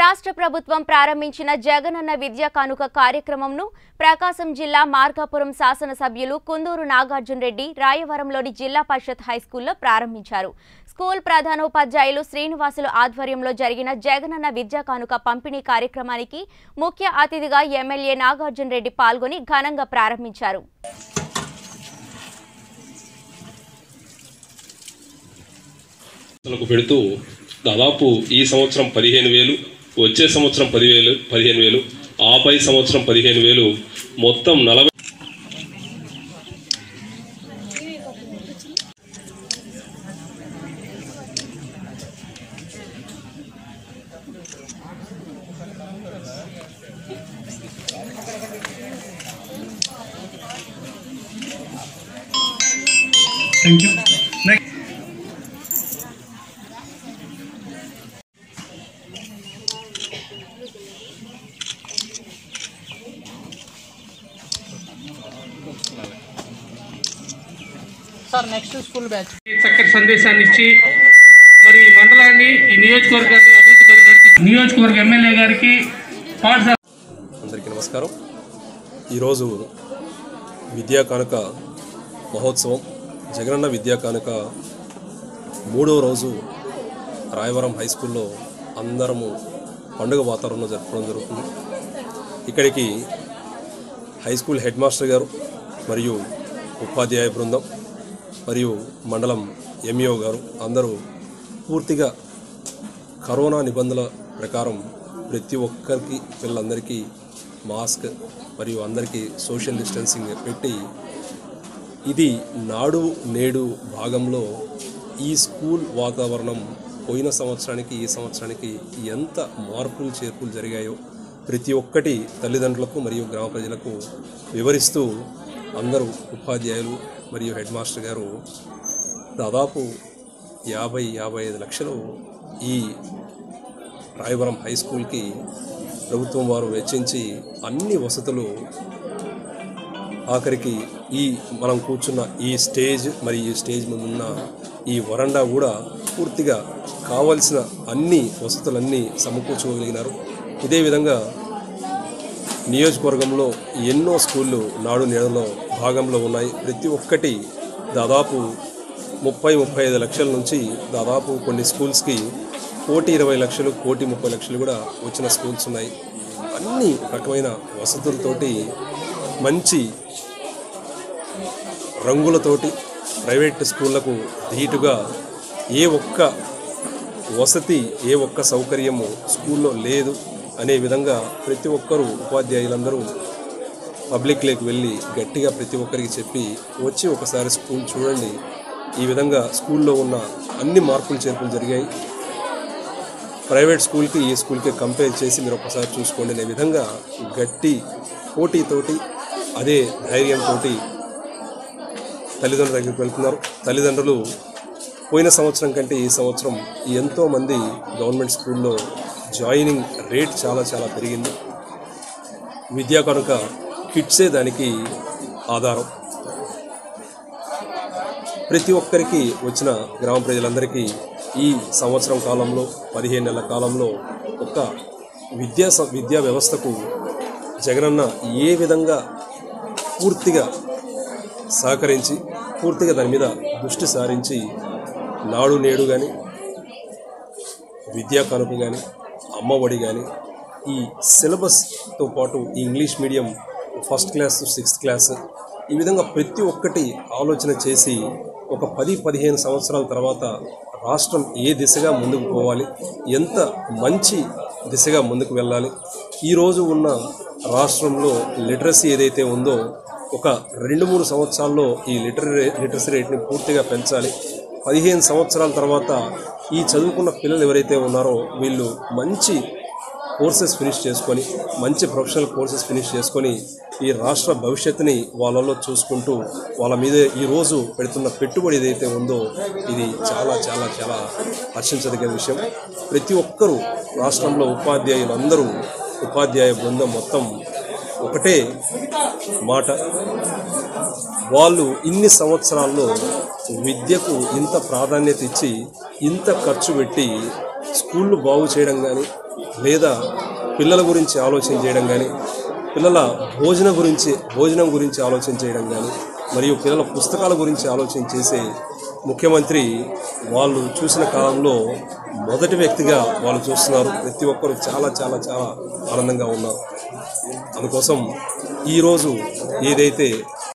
రాష్ట్ర ప్రభుత్వం ప్రారంభించిన జగనన్న విద్యా కానుక కార్యక్రమంను ప్రకాశం జిల్లా మార్కాపురం శాసనసభ్యులు కుందూరు నాగార్జునరెడ్డి రాయవరంలోని జిల్లా పరిషత్ హైస్కూల్లో ప్రారంభించారు. స్కూల్ ప్రధానోపాధ్యాయులు శ్రీనివాసులు ఆధ్వర్యంలో జరిగిన జగనన్న విద్యా కానుక పంపిణీ కార్యక్రమానికి ముఖ్య అతిథిగా ఎమ్మెల్యే నాగార్జునరెడ్డి పాల్గొని ఘనంగా ప్రారంభించారు. పెడుతూ దాదాపు ఈ సంవత్సరం పదిహేను వేలు వచ్చే సంవత్సరం పదివేలు పదిహేను వేలు ఆపై సంవత్సరం పదిహేను వేలు మొత్తం నలభై Thank you. Sir next school batch చక్కటి సందేశాన్ని ఇచ్చి మరి ఈ మండలాన్ని ఈ నియోజకవర్గాన్ని అభివృద్ధి నియోజకవర్గ ఎమ్మెల్యే గారికి పాఠశాల అందరికీ నమస్కారం. ఈరోజు విద్యా కానుక మహోత్సవం జగనన్న విద్యా కానుక మూడవ రోజు రాయవరం హై స్కూల్లో అందరము పండుగ వాతావరణంలో జరపడం జరుగుతుంది. ఇక్కడికి హై స్కూల్ హెడ్ మాస్టర్ గారు మరియు ఉపాధ్యాయ బృందం మరియు మండలం ఎంఈఓ గారు అందరూ పూర్తిగా కరోనా నిబంధనల ప్రకారం ప్రతి ఒక్కరికి పిల్లలందరికీ మాస్క్ మరియు అందరికీ సోషల్ డిస్టెన్సింగ్ పెట్టి ఇది నాడు నేడు భాగంలో ఈ స్కూల్ వాతావరణం పోయిన సంవత్సరానికి ఈ సంవత్సరానికి ఎంత మార్పులు చేర్పులు జరిగాయో ప్రతి ఒక్కటి తల్లిదండ్రులకు మరియు గ్రామ ప్రజలకు వివరిస్తూ అందరూ ఉపాధ్యాయులు మరియు హెడ్ మాస్టర్ గారు దాదాపు యాభై యాభై ఐదు లక్షలు ఈ రాయవరం హై స్కూల్కి ప్రభుత్వం వారు వెచ్చించి అన్ని వసతులు ఆఖరికి ఈ మనం కూర్చున్న ఈ స్టేజ్ మరి ఈ స్టేజ్ ముందున్న ఈ వరండా కూడా పూర్తిగా కావలసిన అన్ని వసతులన్నీ సమకూర్చుకోగలిగినారు. ఇదే విధంగా నియోజకవర్గంలో ఎన్నో స్కూళ్ళు నాడు నేడలో భాగంలో ఉన్నాయి. ప్రతి ఒక్కటి దాదాపు ముప్పై ముప్పై ఐదు లక్షల నుంచి దాదాపు కొన్ని స్కూల్స్కి కోటి ఇరవై లక్షలు కోటి ముప్పై లక్షలు కూడా వచ్చిన స్కూల్స్ ఉన్నాయి. అన్ని రకమైన వసతులతోటి మంచి రంగులతోటి ప్రైవేట్ స్కూళ్ళకు ధీటుగా ఏ ఒక్క వసతి ఏ ఒక్క సౌకర్యము స్కూల్లో లేదు అనే విధంగా ప్రతి ఒక్కరూ ఉపాధ్యాయులందరూ పబ్లిక్లోకి వెళ్ళి గట్టిగా ప్రతి ఒక్కరికి చెప్పి వచ్చి ఒకసారి స్కూల్ చూడండి. ఈ విధంగా స్కూల్లో ఉన్న అన్ని మార్పులు చేర్పులు జరిగాయి. ప్రైవేట్ స్కూల్కి ఈ స్కూల్కి కంపేర్ చేసి మీరు ఒకసారి చూసుకోండి అనే విధంగా గట్టి పోటీతోటి అదే ధైర్యంతో తల్లిదండ్రుల దగ్గరికి వెళ్తున్నారు. తల్లిదండ్రులు పోయిన సంవత్సరం కంటే ఈ సంవత్సరం ఎంతోమంది గవర్నమెంట్ స్కూల్లో జాయినింగ్ రేట్ చాలా చాలా పెరిగింది. విద్యా కనుక కిట్సే దానికి ఆధారం. ప్రతి ఒక్కరికి వచ్చిన గ్రామ ప్రజలందరికీ ఈ సంవత్సరం కాలంలో పదిహేను నెలల కాలంలో ఒక విద్యా స- విద్యా వ్యవస్థకు జగనన్న ఏ విధంగా పూర్తిగా సహకరించి పూర్తిగా దాని మీద దృష్టి సారించి నాడు నేడు కానీ విద్యా కనుక కానీ అమ్మఒడి కానీ ఈ సిలబస్తో పాటు ఈ English medium first class sixth class ఈ విధంగా ప్రతి ఒక్కటి ఆలోచన చేసి ఒక పది పదిహేను సంవత్సరాల తర్వాత రాష్ట్రం ఏ దిశగా ముందుకు పోవాలి ఎంత మంచి దిశగా ముందుకు వెళ్ళాలి ఈరోజు ఉన్న రాష్ట్రంలో లిటరసీ ఏదైతే ఉందో ఒక రెండు మూడు సంవత్సరాల్లో ఈ లిటరీ లిటరసీ రేట్ని పూర్తిగా పెంచాలి. పదిహేను సంవత్సరాల తర్వాత ఈ చదువుకున్న పిల్లలు ఎవరైతే ఉన్నారో వీళ్ళు మంచి కోర్సెస్ ఫినిష్ చేసుకొని మంచి ప్రొఫెషనల్ కోర్సెస్ ఫినిష్ చేసుకొని ఈ రాష్ట్ర భవిష్యత్తుని వాళ్ళలో చూసుకుంటూ వాళ్ళ మీద ఈరోజు పెడుతున్న పెట్టుబడి ఏదైతే ఉందో ఇది చాలా చాలా చాలా హర్షించదగిన విషయం. ప్రతి ఒక్కరూ రాష్ట్రంలో ఉపాధ్యాయులందరూ ఉపాధ్యాయ బృందం మొత్తం ఒకటే మాట. వాళ్ళు ఇన్ని సంవత్సరాల్లో విద్యకు ఇంత ప్రాధాన్యత ఇచ్చి ఇంత ఖర్చు పెట్టి స్కూళ్ళు బాగు చేయడం కానీ లేదా పిల్లల గురించి ఆలోచన చేయడం కానీ పిల్లల భోజన గురించి భోజనం గురించి ఆలోచన చేయడం కానీ మరియు పిల్లల పుస్తకాల గురించి ఆలోచన చేసే ముఖ్యమంత్రి వాళ్ళు చూసిన కాలంలో మొదటి వ్యక్తిగా వాళ్ళు చూస్తున్నారు. ప్రతి ఒక్కరు చాలా చాలా చాలా ఆనందంగా ఉన్నారు. అందుకోసం ఈరోజు ఏదైతే